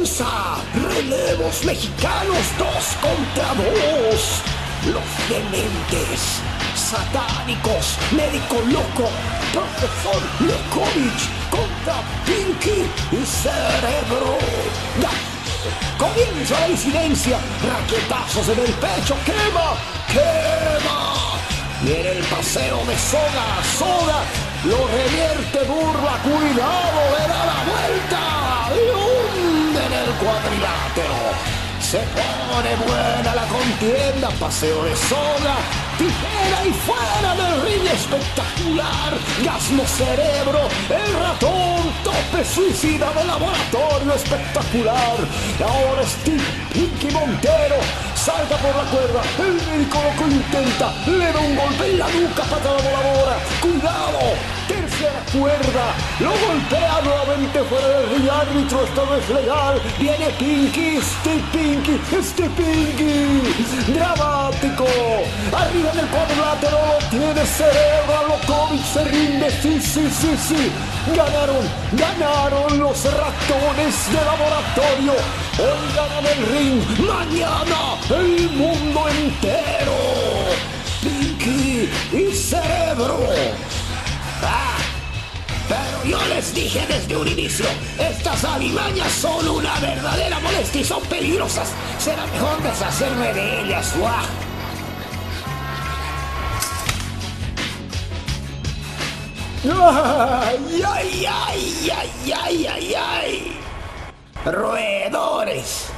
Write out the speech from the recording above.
Relevos mexicanos, dos contra dos. Los dementes, satánicos, médico loco, profesor Lokovic contra Pinky y Cerebro. Comienza la incidencia, raquetazos en el pecho, quema, quema. Viene el paseo de soga soga, lo revierte burla, cuidado, Se pone buena la contienda, paseo de soga, tijera y fuera del ring espectacular. Gasmo cerebro, el ratón, tope suicida del laboratorio espectacular. Ahora Steve Pinky Montero salta por la cuerda, el médico loco intenta, le da un golpe en la nuca, patada voladora. Cuidado, cuerda, lo golpea nuevamente fuera del ring, árbitro, esto es legal. Viene Pinky, Steve Pinky, Steve Pinky, dramático, arriba del cuadrilátero lo tiene cerebro, Lokovic se rinde, sí, sí, sí, sí. Ganaron, ganaron los ratones de laboratorio. Hoy ganan el ring, mañana el mundo entero. Pinky y cerebro. Dije desde un inicio, estas alimañas son una verdadera molestia y son peligrosas. Será mejor deshacerme de ellas, ¡guau! ¡Ay, ay, ay, ay, ay, ay, ay! ¡Roedores!